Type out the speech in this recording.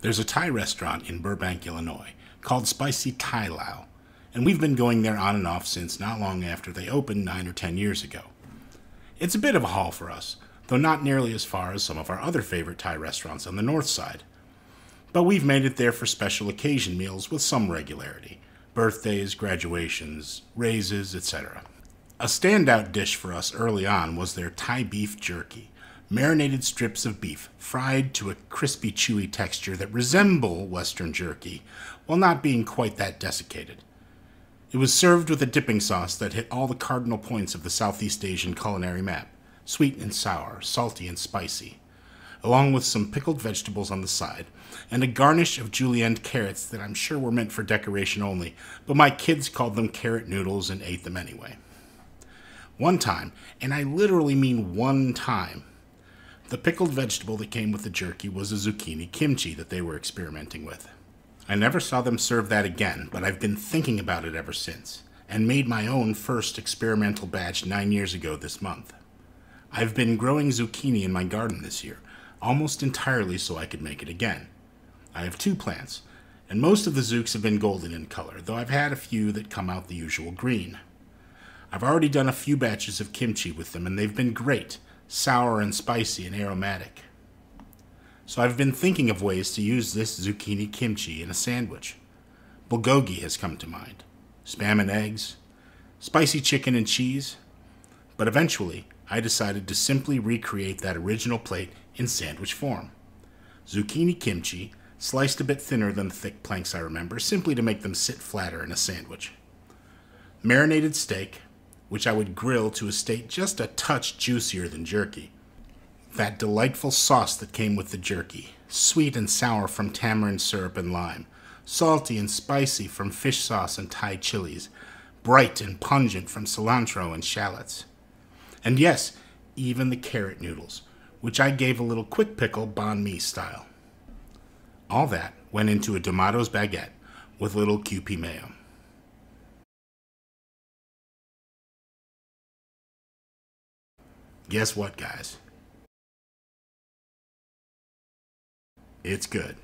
There's a Thai restaurant in Burbank, Illinois called Spicy Thai Lao, and we've been going there on and off since not long after they opened nine or ten years ago. It's a bit of a haul for us, though not nearly as far as some of our other favorite Thai restaurants on the north side. But we've made it there for special occasion meals with some regularity birthdays, graduations, raises, etc. A standout dish for us early on was their Thai beef jerky, marinated strips of beef fried to a crispy, chewy texture that resemble Western jerky while not being quite that desiccated. It was served with a dipping sauce that hit all the cardinal points of the Southeast Asian culinary map sweet and sour, salty and spicy, along with some pickled vegetables on the side, and a garnish of julienne carrots that I'm sure were meant for decoration only, but my kids called them carrot noodles and ate them anyway. One time, and I literally mean one time, the pickled vegetable that came with the jerky was a zucchini kimchi that they were experimenting with. I never saw them serve that again, but I've been thinking about it ever since, and made my own first experimental batch nine years ago this month. I've been growing zucchini in my garden this year, almost entirely so I could make it again. I have two plants, and most of the zooks have been golden in color, though I've had a few that come out the usual green. I've already done a few batches of kimchi with them, and they've been great, sour and spicy and aromatic. So I've been thinking of ways to use this zucchini kimchi in a sandwich. Bulgogi has come to mind, spam and eggs, spicy chicken and cheese, but eventually I decided to simply recreate that original plate in sandwich form. Zucchini kimchi, sliced a bit thinner than the thick planks I remember, simply to make them sit flatter in a sandwich. Marinated steak, which I would grill to a state just a touch juicier than jerky. That delightful sauce that came with the jerky, sweet and sour from tamarind syrup and lime, salty and spicy from fish sauce and Thai chilies, bright and pungent from cilantro and shallots. And yes, even the carrot noodles, which I gave a little quick pickle banh mi style. All that went into a D'Amato's baguette with little Kewpie mayo. Guess what, guys? It's good.